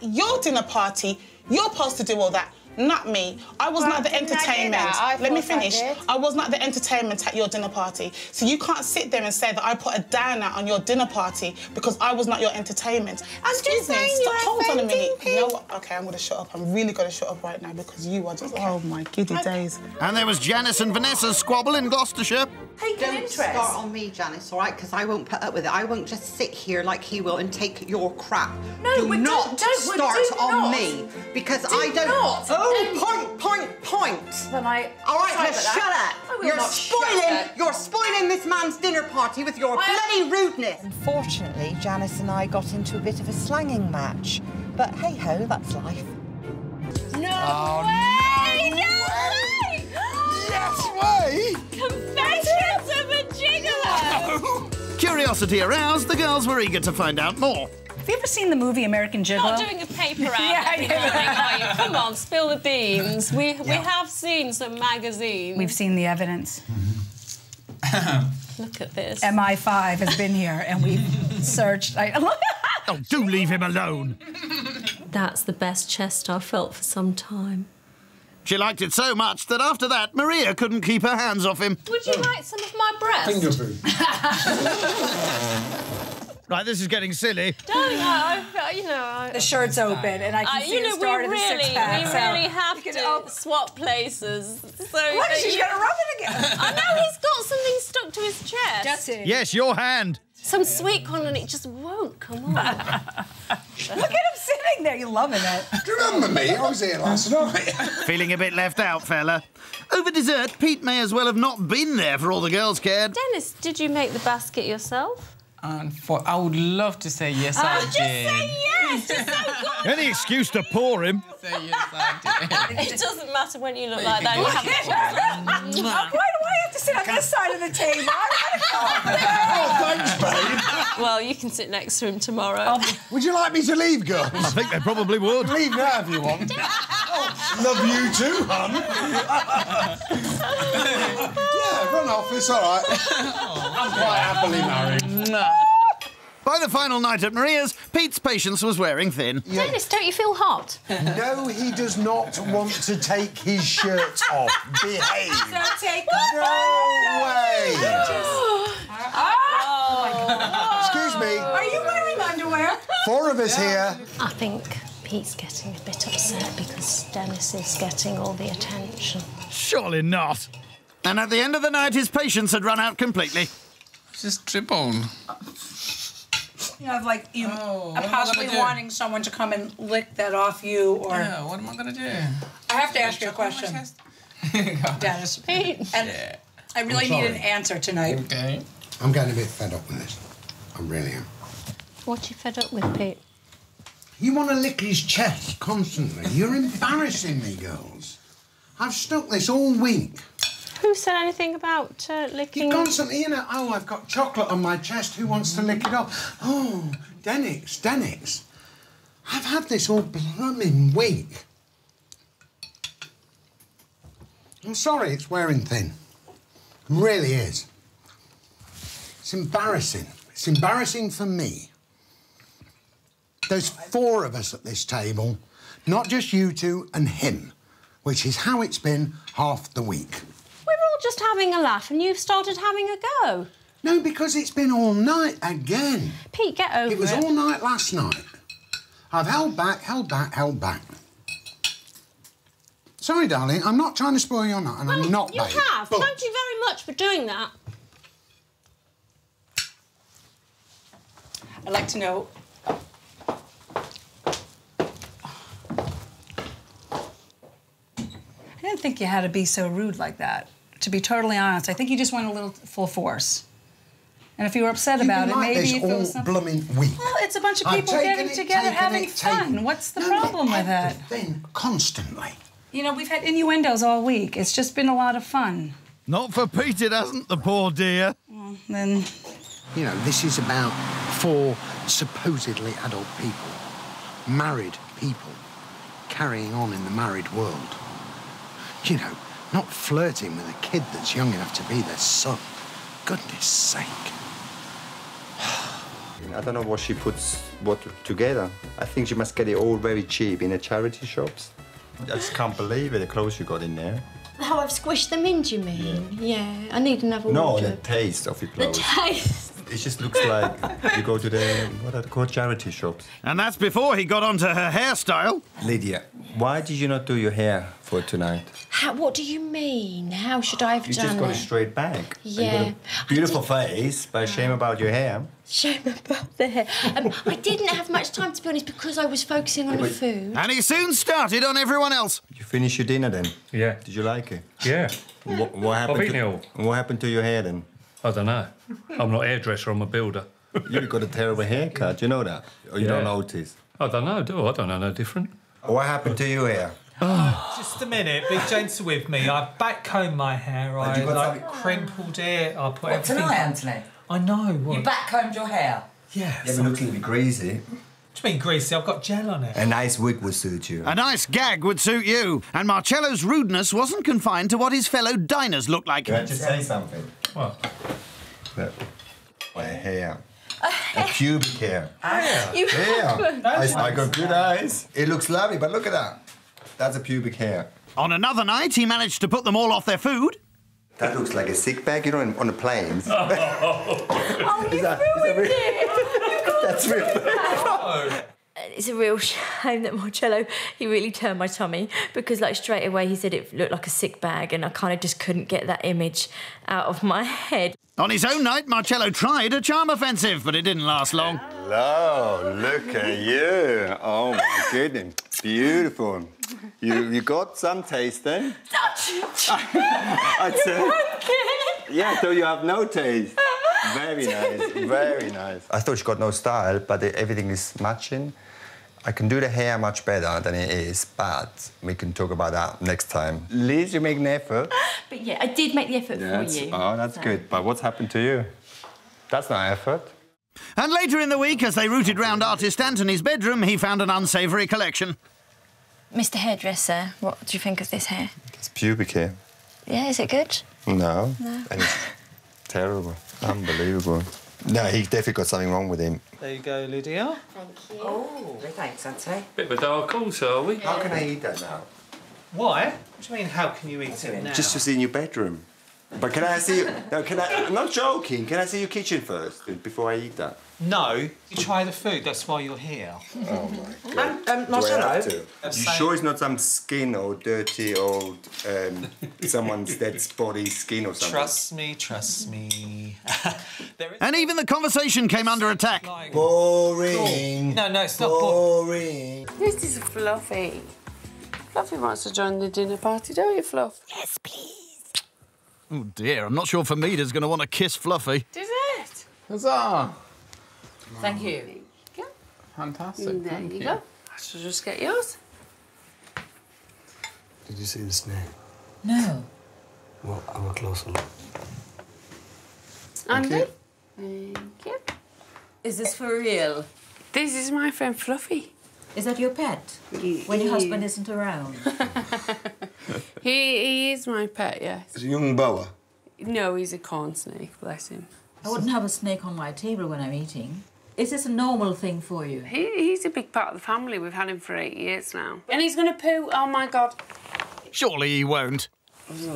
your dinner party, you're supposed to do all that. Not me. I was Well, not the didn't I do entertainment. Let me thought I finish. I was not the entertainment at your dinner party. So you can't sit there and say that I put a downer on your dinner party because I was not your entertainment. I'm Excuse just me. Stop. you're Hold on a offending minute. You know what? Okay, I'm gonna shut up. I'm really gonna shut up right now because you are just. Oh my giddy days. And there was Janice and Vanessa's squabble in Gloucestershire. Take Don't start on me, Janice, all right? Because I won't put up with it. I won't just sit here like he will and take your crap. No, do but not don't- don't- start do on not. me because Do I don't. not. Oh, Oh, point, point, point. Then I. All right, Sorry just shut up. You're spoiling. You're spoiling this man's dinner party with your I- bloody rudeness. Unfortunately, Janice and I got into a bit of a slanging match. But hey ho, that's life. No Oh, way! no way! Yes way! Confessions of a gigolo! Curiosity aroused, the girls were eager to find out more. Have you ever seen the movie American Gigolo? Not doing a paper out Yeah, yeah. morning, are you? Come on, spill the beans. We we have seen some magazines. We've seen the evidence. Mm-hmm. Look at this. MI5 has been here and we've searched. I, Oh, do leave him alone. That's the best chest I've felt for some time. She liked it so much that after that, Maria couldn't keep her hands off him. Would you like some of my breast? Finger food. Right, this is getting silly. Darling, uh, I, I, you know, I, the shirt's open and I can I- see you the know, we start of the really, six pack. we so really have to open- swap places. So What? She's you- gonna rub it again. I know he's got something stuck to his chest. That's it. Yes, your hand. Some sweet corn and it just won't come on. Look at him sitting there. You're loving it. Do you remember me? I was here last night. Feeling a bit left out, fella. Over dessert, Pete may as well have not been there for all the girls cared. Dennis, did you make the basket yourself? And for I would love to say yes, oh, I Oh, just did. say yes. Just so good. Any excuse to pour him. Say yes, I did. It doesn't matter when you look like that. You Why do I have to sit on this side of the table? oh, thanks, babe. Well, you can sit next to him tomorrow. Um, would you like me to leave, girls? I think they probably would. Leave now if you want. Oh, love you too, hon. Yeah, run off. It's all right. I'm quite happily married. No. By the final night at Maria's, Pete's patience was wearing thin. Dennis, don't you feel hot? No, he does not want to take his shirt off. Behave. Don't take off. No way. Oh Excuse me. Are you wearing underwear? Four of us here. I think Pete's getting a bit upset because Dennis is getting all the attention. Surely not. And at the end of the night, his patience had run out completely. Just triple. You have like you Oh, are what am I possibly wanting someone to come and lick that off you, or Yeah, what am I gonna do? I have to ask you a question, Dennis. Pete. And I really need an answer tonight. Okay. I'm getting a bit fed up with this. I really am. What you fed up with, Pete? You want to lick his chest constantly. You're embarrassing me, girls. I've stuck this all week. Who said anything about uh, licking? constantly, you know, oh, I've got chocolate on my chest. Who wants to lick it off? Oh, Denix, Denix. I've had this all blooming week. I'm sorry, it's wearing thin. It really is. It's embarrassing. It's embarrassing for me. There's four of us at this table, not just you two and him, which is how it's been half the week. We just having a laugh, and you've started having a go. No, because it's been all night again. Pete, get over it. It was all night last night. I've held back, held back, held back. Sorry, darling, I'm not trying to spoil your night, and I'm not, You babe. have. But Thank you very much for doing that. I'd like to know. I didn't think you had to be so rude like that. To be totally honest, I think you just went a little full force. And if you were upset you've about it, maybe this you feel all something. blooming week. Well, it's a bunch of people getting it, together having it, fun. it. What's the No, problem with ever that? Then constantly. You know, we've had innuendos all week. It's just been a lot of fun. Not for Pete, it hasn't, the poor dear. Then You know, this is about four supposedly adult people, married people, carrying on in the married world. You know, not flirting with a kid that's young enough to be their son. Goodness sake. I don't know what she puts what together. I think she must get it all very cheap in the charity shops. I just can't believe it, the clothes you got in there. How I've squished them in, do you mean? Yeah, I need another one. No, the taste of your clothes. The taste. It just looks like you go to the, what are they called, charity shops. And that's before he got onto her hairstyle. Lydia, why did you not do your hair for tonight? How, what do you mean? How should I have You done just got a it? straight back. Yeah. got a beautiful face, but shame about your hair. Shame about the hair. Um, I didn't have much time, to be honest, because I was focusing on the food. And he soon started on everyone else. You finished your dinner then? Yeah. Did you like it? Yeah. What, what happened? eaten it all. to, what happened to your hair then? I don't know. I'm not a hairdresser, I'm a builder. You've got a terrible haircut. You know that, or you don't Yeah. notice? I don't know, do I? I don't know no different. What happened to your hair? Just a minute, be gentle with me. I backcombed my hair. I you got like crimpled it. I put What, everything. tonight, Anthony? I know. What? You backcombed your hair? Yeah. You look a little bit greasy. What do you mean greasy? I've got gel on it. A nice wig would suit you. A nice gag would suit you. And Marcello's rudeness wasn't confined to what his fellow diners looked like. Can I just say something? What? Look. My hair. A pubic hair. Ah, you Yeah. I, I got good eyes. It looks lovely, but look at that. That's a pubic hair. On another night, he managed to put them all off their food. That looks like a sick bag, you know, in- on the planes. Oh, you oh, that- ruined is it! That's real. It's a real shame that Marcello, he really turned my tummy because, like, straight away he said it looked like a sick bag, and I kind of just couldn't get that image out of my head. On his own night, Marcello tried a charm offensive, but it didn't last long. Hello, look at you. Oh my goodness, beautiful. You you got some taste then? I'd say. Yeah, so you have no taste. Very nice, very nice. I thought she got no style, but everything is matching. I can do the hair much better than it is, but we can talk about that next time. Liz, you make an effort. But yeah, I did make the effort Yes. for you. Oh, that's so. good. But what's happened to you? That's not effort. And later in the week, as they rooted round artist Anthony's bedroom, he found an unsavoury collection. Mr. Hairdresser, what do you think of this hair? It's pubic hair. Yeah, is it good? No. No. And it's terrible. Unbelievable. No, he definitely got something wrong with him. There you go, Lydia. Thank you. Oh, thanks, Anthony. Bit of a dark horse, are we? How can I eat that now? Why? What do you mean? How can you eat it now? Just to see in your bedroom. But can I see? No, can I? I'm not joking. Can I see your kitchen first before I eat that? No, you try the food. That's why you're here. Oh my god. Um, um, Do I have Marcello? to? You sure it's not some skin or dirty old um, someone's dead body skin or something? Trust me, trust me. there is And even the conversation came under attack. Boring. No, no, it's not boring. Boring. This is Fluffy. Fluffy wants to join the dinner party, don't you, Fluff? Yes, please. Oh dear, I'm not sure Famida's going to want to kiss Fluffy. Dessert. Huzzah! Thank you. Fantastic. there thank you you. go. I shall just get yours. Did you see the snake? No. Well, have a closer look. Andy. Thank you. Is this for real? This is my friend Fluffy. Is that your pet? When your husband isn't around? He, he is my pet, yes. It's a young boa. No, he's a corn snake, bless him. I wouldn't have a snake on my table when I'm eating. Is this a normal thing for you? He, he's a big part of the family. We've had him for eight years now. And he's going to poo. Oh, my God. Surely he won't.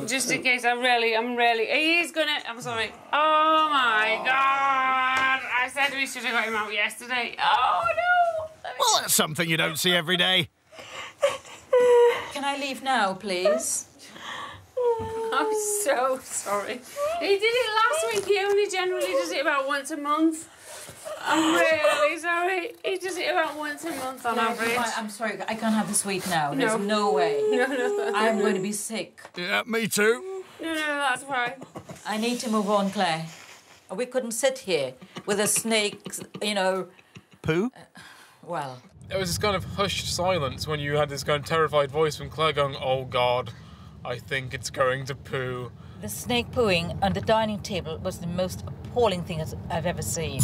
Just in case I'm really, I'm really... He's going to... I'm sorry. Oh, my God. I said we should have got him out yesterday. Oh, no. Well, that's something you don't see every day. Can I leave now, please? I'm so sorry. He did it last week. He only generally does it about once a month. I'm really sorry. He does it about once a month on No, average. I- I'm sorry, I can't have the sweet now. There's No. no way. No, no. I'm going to be sick. Yeah, me too. No, no, that's fine. I need to move on, Claire. We couldn't sit here with a snake, you know. Pooh? Well, There was this kind of hushed silence when you had this kind of terrified voice from Claire going, "Oh God, I think it's going to poo." the snake pooing on the dining table was the most appalling thing I've ever seen.